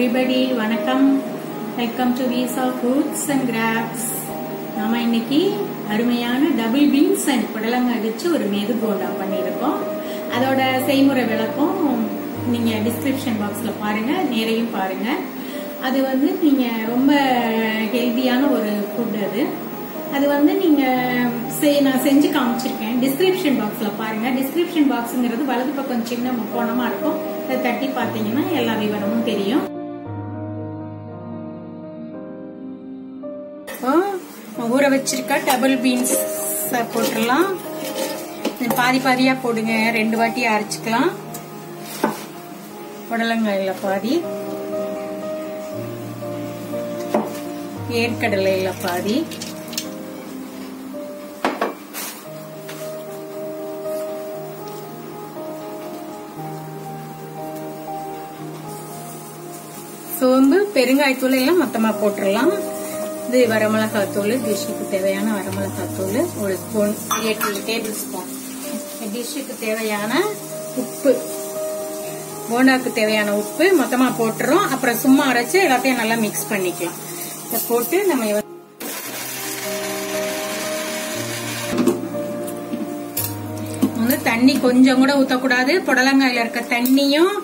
Everybody வணக்கம். Welcome to visa fruits and crops நாம இன்னைக்கு அருமையான டபுள் பீன்ஸ் அண்ட் புடலங்காய் வச்சு ஒரு மெது போண்டா பண்ணியிருக்கோம். அதோட செய்முறை விளக்கம் நீங்க டிஸ்கிரிப்ஷன் பாக்ஸ்ல பாருங்க நேரையும் பாருங்க. அது வந்து நீங்க ரொம்ப ஹெல்தியான ஒரு ஃபுட் அது. அது வந்து நீங்க செய்- நான் செஞ்சு காமிச்சிருக்கேன். டிஸ்கிரிப்ஷன் பாக்ஸ்ல பாருங்க. டிஸ்கிரிப்ஷன் பாக்ஸ்ங்கிறது வலது பக்கம் சின்ன முக்கோணமா இருக்கும். அதை தட்டி பார்த்தீங்கன்னா எல்லா விவரமும் தெரியும். ஊற வச்சிருக்க டபுள் பீன்ஸ் போட்டுடலாம். பாதி பாதியா போடுங்க. ரெண்டு வாட்டி அரைச்சுக்கலாம். புடலங்காயில பாதி. ஏற்கடலையில பாதி. சோம்பு பெருங்காயத்தூள் எல்லாம் மொத்தமா போட்டுடலாம். இது வரமிளகாத்தூள் டிஷ்ஷுக்கு தேவையான வரமிளகாத்தூள் ஒரு ஸ்பூன் எட்டு டேபிள் ஸ்பூன் டிஷ்ஷுக்கு தேவையான உப்பு போண்டாக்கு தேவையான உப்பு மொத்தமா போட்டுரும் அப்புறம் சும்மா அரைச்சு எல்லாத்தையும் நல்லா மிக்ஸ் பண்ணிக்கலாம். இதை போட்டு நம்ம வந்து தண்ணி கொஞ்சம் கூட ஊத்தக்கூடாது. புடலங்காயில இருக்க தண்ணியும்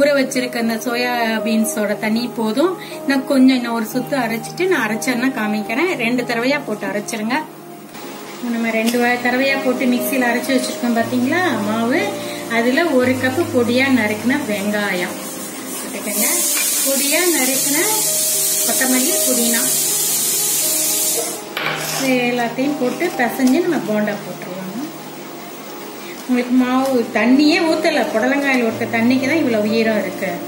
ஊற வச்சிருக்க அந்த சோயா பீன்ஸோட தண்ணி போதும். நான் கொஞ்சம் இன்னும் ஒரு சுத்து அரைச்சிட்டு நான் அரைச்சேன்னா காமிக்கிறேன். ரெண்டு தடவையா போட்டு அரைச்சிருங்க. நம்ம ரெண்டு வ- தடவையா போட்டு மிக்சியில அரைச்சி வச்சிருக்கோம் பாத்தீங்களா? மாவு. அதுல ஒரு கப்பு பொடியா நறுக்கின வெங்காயம். போட்டுக்கங்க பொடியா நறுக்கின கொத்தமல்லி புதினா. எல்லாத்தையும் போட்டு பிசைஞ்சு நம்ம போண்டா போட்டுருவோம் உங்களுக்கு மாவு தண்ணியே ஊற்றலை புடலங்காயில் ஊற்ற தண்ணிக்கு தான் இவ்வளோ ஈரம் இருக்குது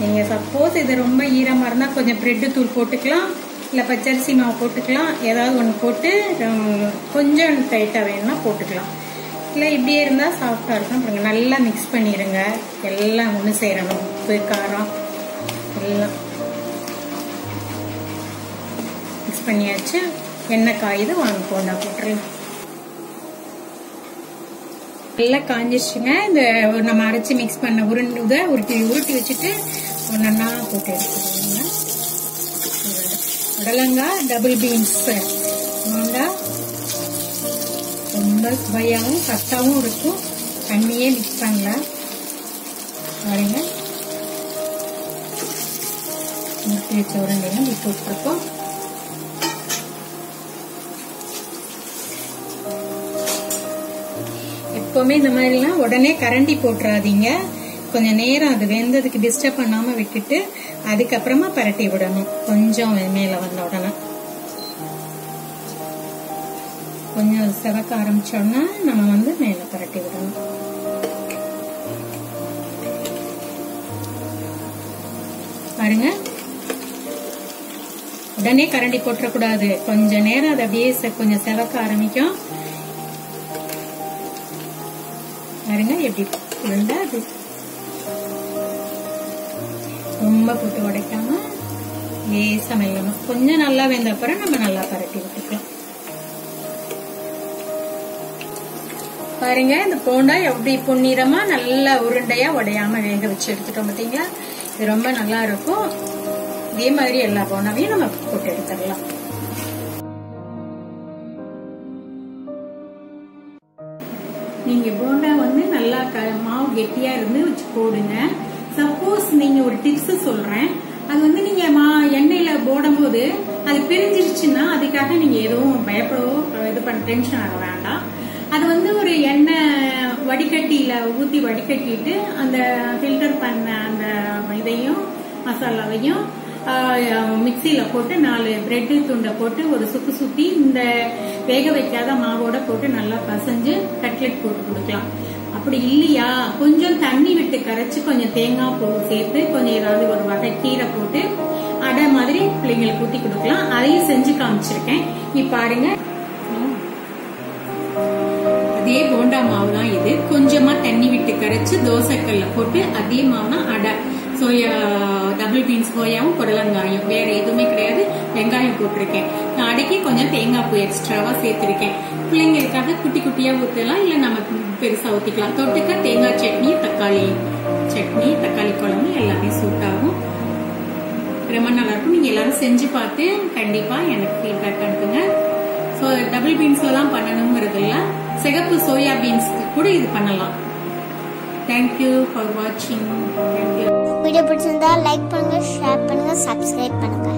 நீங்கள் சப்போஸ் இது ரொம்ப ஈரமாக இருந்தால் கொஞ்சம் ப்ரெட்டு தூள் போட்டுக்கலாம். இல்லை பச்சரிசி மாவு போட்டுக்கலாம். ஏதாவது ஒன்று போட்டு கொஞ்சம் டைட்டாக வேணும்னா போட்டுக்கலாம். இல்லை இப்படியே இருந்தால் சாஃப்டாக இருக்கும். அப்புறம் நல்லா மிக்ஸ் பண்ணிடுங்க எல்லாம் ஒன்று செய்கிறணும் உப்பு காரம் எல்லாம். மிக்ஸ் பண்ணியாச்சு. எண்ணெய் காயுது. வாங்க போண்டா போட்டுடலாம். நல்லா காஞ்சிருச்சுங்க. இந்த நம்ம அரைச்சி மிக்ஸ் பண்ண உருண்டை உருட்டி உருட்டி வச்சுட்டு ஒன்றா போட்டு எடுத்துக்கோங்க. உடலங்காய் டபுள் பீன்ஸ் போண்டா ரொம்ப சுவையாகவும் சத்தாகவும் இருக்கும். தண்ணியே மிக்ஸ் பண்ணல. பாருங்க. உருட்டி வச்ச உருண்டையும் விட்டு விட்டுருக்கோம் எப்பவுமே இந்த மாதிரிலாம் உடனே கரண்டி போட்டுறாதீங்க. கொஞ்சம் நேரம் அது வெந்ததுக்கு டிஸ்டர்ப் பண்ணாம விட்டுட்டு அதுக்கப்புறமா பரட்டி விடணும். கொஞ்சம் மேல வந்த உடனே. கொஞ்சம் சிவக்க ஆரம்பிச்சோம்னா நம்ம வந்து மேல பரட்டி விடணும். பாருங்க. உடனே கரண்டி போட்டுறக்கூடாது. கொஞ்ச நேரம் அது அப்படியே கொஞ்சம் செவக்க ஆரம்பிக்கும். பாருங்க எப்படி உருண்டை அது. ரொம்ப போட்டு உடைக்காம லேசா மெல்லணும் கொஞ்சம் நல்லா வெந்த அப்புறம் நம்ம நல்லா பரட்டி விட்டுக்கலாம். பாருங்க இந்த போண்டா எப்படி பொன்னிறமா நல்லா உருண்டையா உடையாம வேக வச்சு எடுத்துட்டோம் பாத்தீங்களா? இது ரொம்ப நல்லா இருக்கும். இதே மாதிரி எல்லா போண்டாவையும் நம்ம போட்டு எடுத்துடலாம். நீங்க போண்டா வந்து நல்லா க- மாவு கெட்டியா இருந்து வச்சு போடுங்க. சப்போஸ் நீங்க ஒரு டிப்ஸ் சொல்றேன். அது வந்து நீங்க மா எண்ணெயில போடும்போது அது பிரிஞ்சிருச்சுன்னா அதுக்காக நீங்க எதுவும் பயப்படவோ இது பண்ண டென்ஷன் ஆக வேண்டாம். அது வந்து ஒரு எண்ணெய் வடிகட்டியில ஊத்தி வடிகட்டிட்டு அந்த ஃபில்டர் பண்ண அந்த இதையும் மசாலாவையும் மிக்சியில போட்டு நாலு பிரெட்டு துண்டை போட்டு ஒரு சுத்து சுத்தி இந்த வேக வைக்காத மாவோட போட்டு நல்லா பசைஞ்சு கட்லெட் போட்டு கொடுக்கலாம். அப்படி இல்லையா? கொஞ்சம் தண்ணி விட்டு கரைச்சு கொஞ்சம் தேங்காய் பூ சேர்த்து கொஞ்சம் ஏதாவது ஒரு வகை கீரை போட்டு அடை மாதிரி பிள்ளைங்களுக்கு ஊத்தி கொடுக்கலாம். அதையும் செஞ்சு காமிச்சிருக்கேன். நீ பாருங்க. அதே போண்டா மாவு தான் இது. கொஞ்சமா தண்ணி விட்டு கரைச்சு தோசைக்கல்ல போட்டு அதே மாவு தான் அடை. சோயா டபுள் பீன்ஸ் சோயாவும் புடலங்காயும். வேற எதுவுமே கிடையாது. வெங்காயம் போட்டிருக்கேன். கடைக்கு கொஞ்சம் தேங்காய் பூ எக்ஸ்ட்ராவா சேர்த்திருக்கேன். பிள்ளைங்களுக்காக குட்டி குட்டியா ஊற்றலாம் இல்ல நம்ம பெருசா ஊத்திக்கலாம். தொட்டுக்க தேங்காய் சட்னி தக்காளி சட்னி தக்காளி குழம்பு எல்லாமே சூட் ஆகும். ரொம்ப நல்லா இருக்கும் நீங்க எல்லாரும் செஞ்சு பார்த்து கண்டிப்பா எனக்கு ஃபீட்பேக் அனுப்புங்க. ஸோ டபுள் பீன்ஸ்ல தான் பண்ணணுங்கிறது இல்ல சிகப்பு சோயா பீன்ஸ்க்கு கூட இது பண்ணலாம். தேங்க்யூ ஃபார் வாட்சிங் தேங்க்யூ வீடியோ பிடிச்சிருந்தா லைக் பண்ணுங்க ஷேர் பண்ணுங்க சப்ஸ்கிரைப் பண்ணுங்க.